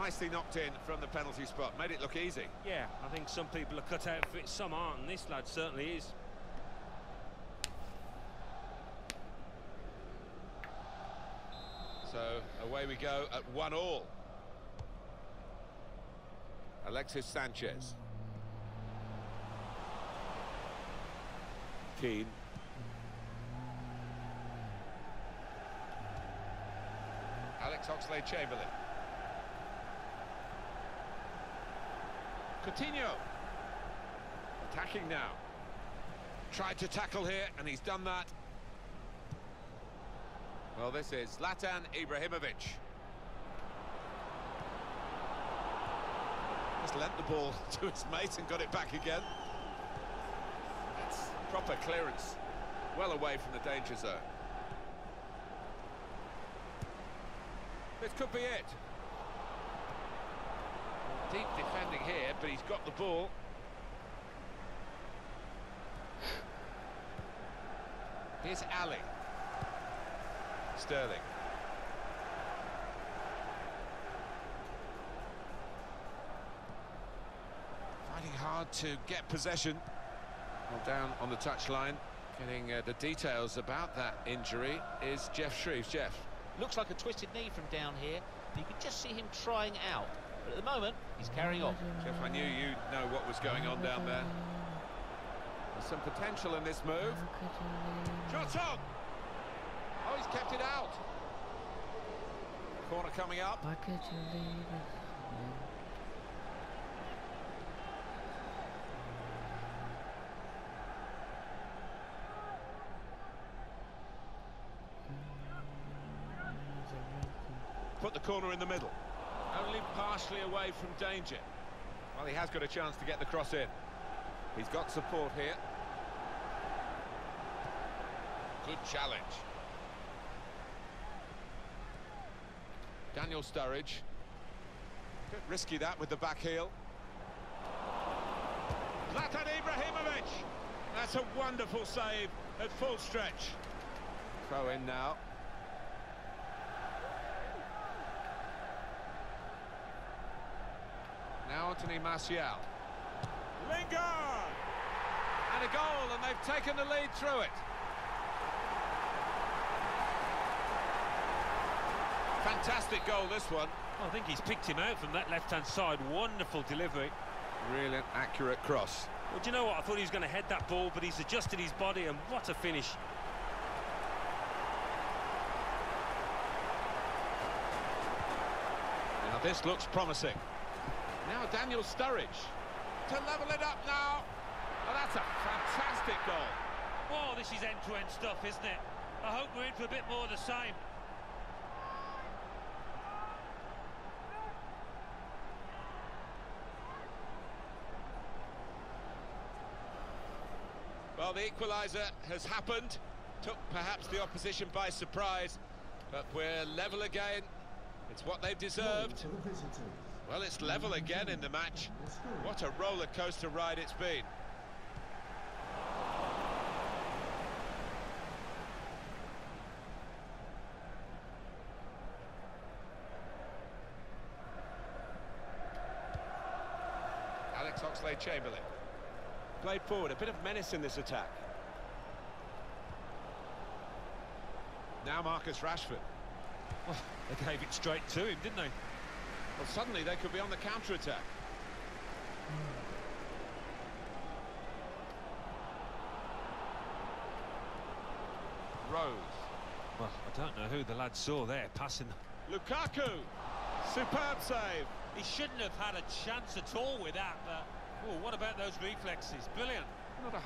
nicely knocked in from the penalty spot. Made it look easy. Yeah, I think some people are cut out for it, some aren't, and this lad certainly is. So away we go at one all. Alexis Sanchez. Keane. Alex Oxlade-Chamberlain. Coutinho. Attacking now. Tried to tackle here, and he's done that. Well, this is Zlatan Ibrahimovic. Just lent the ball to his mate and got it back again. That's proper clearance. Well away from the danger zone. This could be it. Deep defending here, but he's got the ball. Here's Alli. Sterling. Fighting hard to get possession. Well, down on the touchline, getting uh, the details about that injury is Geoff Shreeves. Geoff. Looks like a twisted knee from down here. You can just see him trying out. But at the moment, he's carrying on. Geoff, I knew you'd know what was going on down there. There's some potential in this move. Shot on! Oh, he's kept it out. Corner coming up. Why could you leave it? Put the corner in the middle. Only partially away from danger. Well, he has got a chance to get the cross in. He's got support here. Good challenge. Daniel Sturridge. Bit risky that with the back heel. Zlatan Ibrahimovic. That's a wonderful save at full stretch. Throw in now. Now Anthony Martial. Lingard! And a goal, and they've taken the lead through it. Fantastic goal, this one. I think he's picked him out from that left-hand side. Wonderful delivery. Brilliant, accurate cross. Well, do you know what? I thought he was going to head that ball, but he's adjusted his body, and what a finish. Now this looks promising. Now Daniel Sturridge to level it up now. Oh, that's a fantastic goal. Oh, this is end-to-end -end stuff, isn't it? I hope we're in for a bit more of the same. Well, the equaliser has happened. Took perhaps the opposition by surprise, but we're level again. It's what they've deserved. Well, it's level again in the match. What a roller coaster ride it's been. Alex Oxlade-Chamberlain. Played forward, a bit of menace in this attack. Now Marcus Rashford. They gave it straight to him, didn't they? Well, suddenly they could be on the counter-attack. Rose. Well, I don't know who the lad saw there passing. Lukaku. Superb save. He shouldn't have had a chance at all with that, but... Oh, what about those reflexes? Brilliant. Not a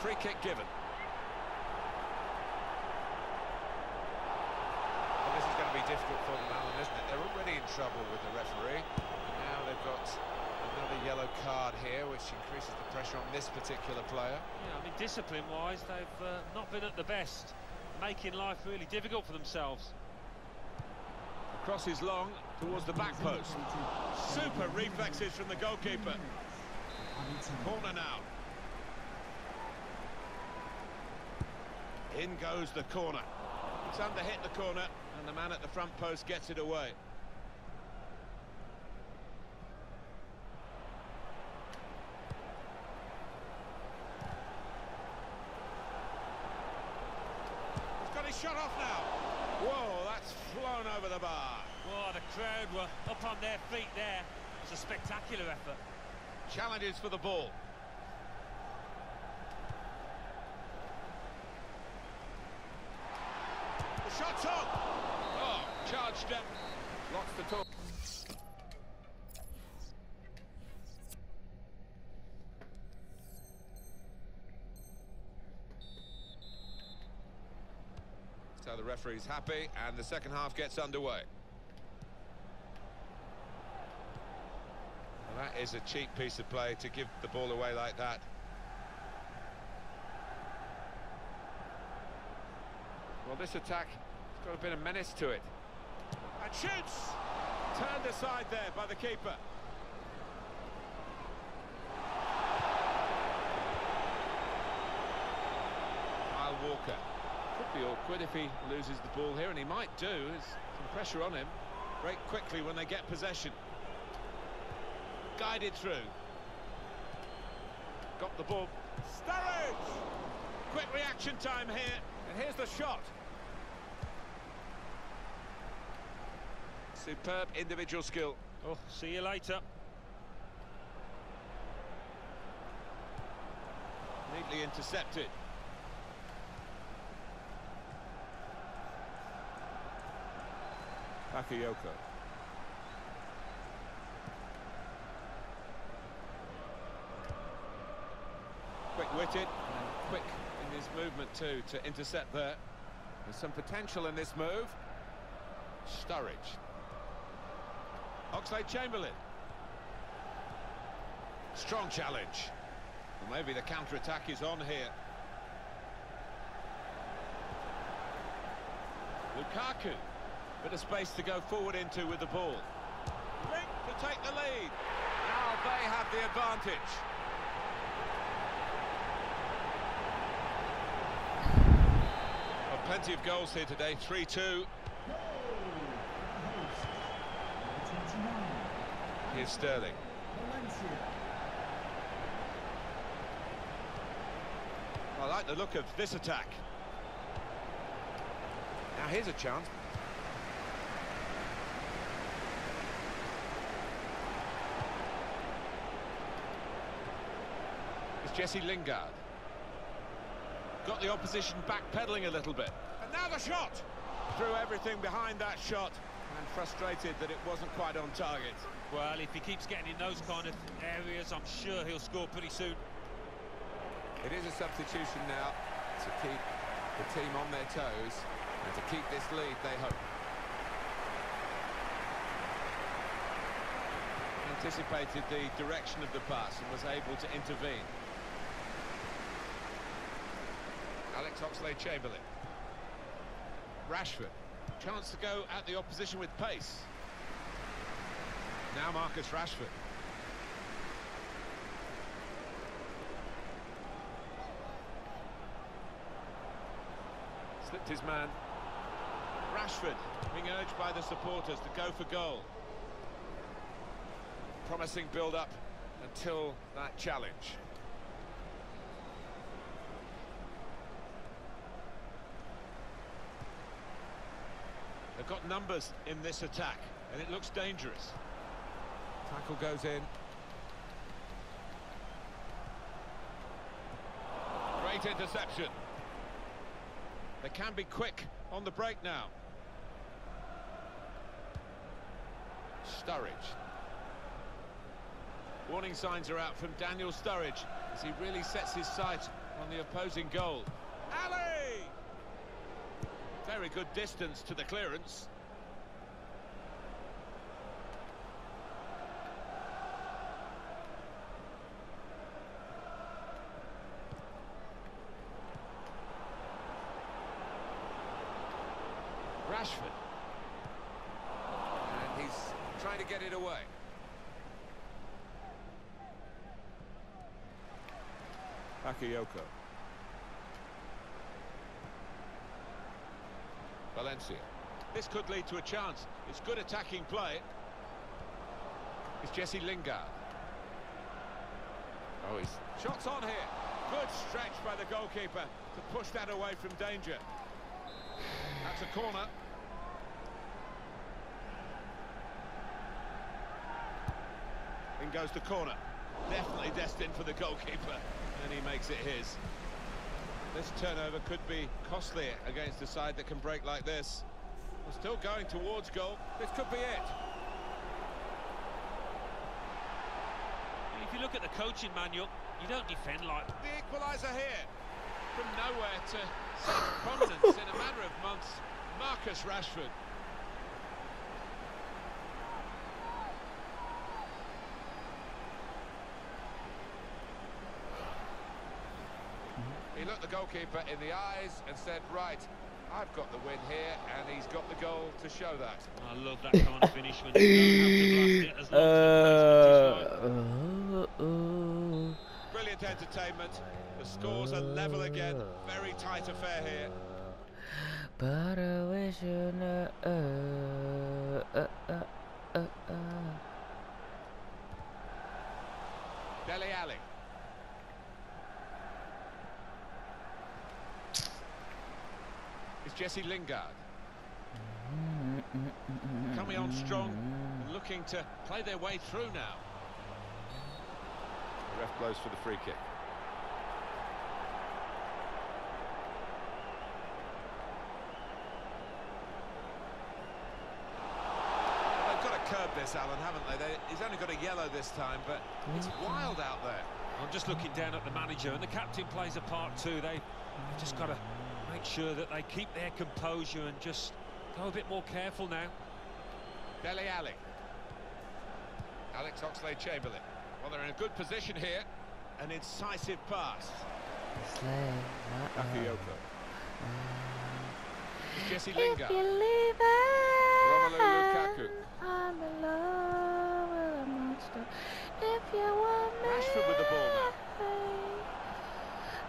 free kick given. Well, this is going to be difficult for them, Alan, isn't it? They're already in trouble with the referee. And now they've got another yellow card here, which increases the pressure on this particular player. Yeah, I mean, discipline-wise, they've uh, not been at the best, making life really difficult for themselves. The cross is long towards the back post. Super reflexes from the goalkeeper. Corner now. In goes the corner. It's under hit the corner, and the man at the front post gets it away. He's got his shot off now. Whoa, that's flown over the bar. Whoa, the crowd were up on their feet there. It was a spectacular effort. Challenges for the ball. shot's up. Charged. So the referee's happy and the second half gets underway. Well, that is a cheap piece of play to give the ball away like that. Well, this attack has got a bit of menace to it. And shoots! Turned aside there by the keeper. Kyle Walker. Could be awkward if he loses the ball here, and he might do. There's some pressure on him. Break quickly when they get possession. Guided through. Got the ball. Sturridge! Quick reaction time here, and here's the shot. Superb individual skill. Oh, see you later. Neatly intercepted. Bakayoko. Quick-witted and quick in his movement too to intercept there. There's some potential in this move. Sturridge. Oxlade-Chamberlain. Strong challenge. Well, maybe the counter-attack is on here. Lukaku. Bit of space to go forward into with the ball. Link to take the lead. Now they have the advantage. Well, plenty of goals here today, 3-2. Here's Sterling. I like the look of this attack. Now here's a chance. It's Jesse Lingard. Got the opposition backpedaling a little bit. And now the shot! Threw everything behind that shot and frustrated that it wasn't quite on target. Well, if he keeps getting in those kind of areas, I'm sure he'll score pretty soon. It is a substitution now to keep the team on their toes and to keep this lead, they hope. Anticipated the direction of the pass and was able to intervene. Alex Oxlade-Chamberlain. Rashford. Chance to go at the opposition with pace. Now Marcus Rashford. Slipped his man. Rashford being urged by the supporters to go for goal. Promising build-up until that challenge. They've got numbers in this attack, and it looks dangerous. Tackle goes in. Great interception. They can be quick on the break now. Sturridge. Warning signs are out from Daniel Sturridge as he really sets his sight on the opposing goal. Alli! Very good distance to the clearance. Rashford. And he's trying to get it away. Bakayoko. Valencia. This could lead to a chance. It's good attacking play. It's Jesse Lingard. Oh, he's shots on here. Good stretch by the goalkeeper to push that away from danger. That's a corner. In goes the corner. Definitely destined for the goalkeeper, and he makes it his. This turnover could be costly against a side that can break like this. We're still going towards goal. This could be it. If you look at the coaching manual, you don't defend like The equaliser here. From nowhere to such prominence in a matter of months. Marcus Rashford. The goalkeeper in the eyes and said, right, I've got the win here, and he's got the goal to show that. I love that kind of finish when you don't have to blast it as long as Uh, placement's just right. uh, Brilliant entertainment. The scores are level again. Very tight affair here. but I wish you know. Uh, uh, uh, uh, uh. Dele Alli. It's Jesse Lingard. Coming on strong and looking to play their way through now. The ref blows for the free kick. They've got to curb this, Alan, haven't they? they? He's only got a yellow this time, but it's wild out there. I'm just looking down at the manager, and the captain plays a part too. They, they've just got to make sure that they keep their composure and just go a bit more careful now. Dele Alli. Alex Oxlade-Chamberlain. Well, they're in a good position here. An incisive pass. Slay, uh, uh. Bakayoko. It's Jesse If Lingard. you leave Romelu Lukaku. I'm in love with a monster. If you want me, Rashford with the ball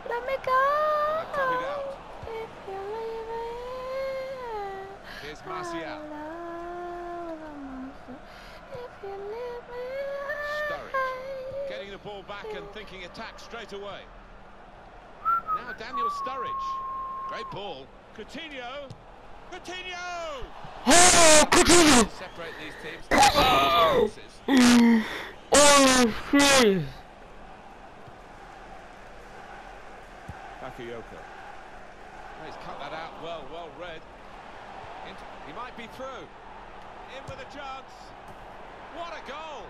let me go. And cut it out. If you leave it, Here's I'm Martial. in love with a monster. If you leave me, Sturridge. Getting the ball back and thinking attack straight away. Now Daniel Sturridge. Great ball. Coutinho. Coutinho! Oh, continue. Separate these teams. Oh! Chances. Oh, shit. Bakayoko. Oh, he's cut that out well, well read. Int- he might be through. In with a chance. What a goal!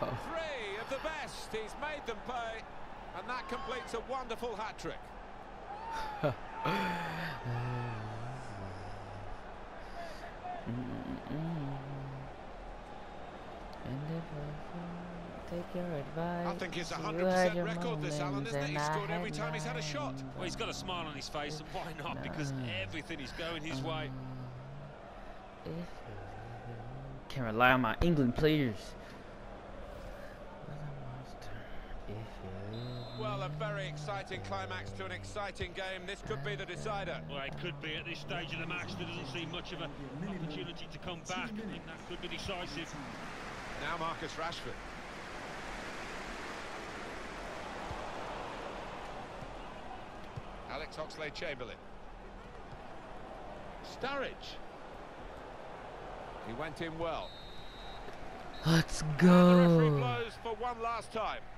Three of the best. He's made them pay. And that completes a wonderful hat-trick. I take your advice, I think it's a 100% your record this, Alan, moments isn't it? and He's scored every time he's had a shot. Well, he's got a smile on his face, and why not? Because everything is going his way. If you Can't rely on my England players. With a monster, if you leave Well, a very exciting climax to an exciting game. This could be the decider. Well, it could be at this stage of the match. There doesn't seem much of an opportunity to come back. I think that could be decisive. Now Marcus Rashford. Alex Oxlade-Chamberlain. Sturridge. He went in well. Let's And the referee go.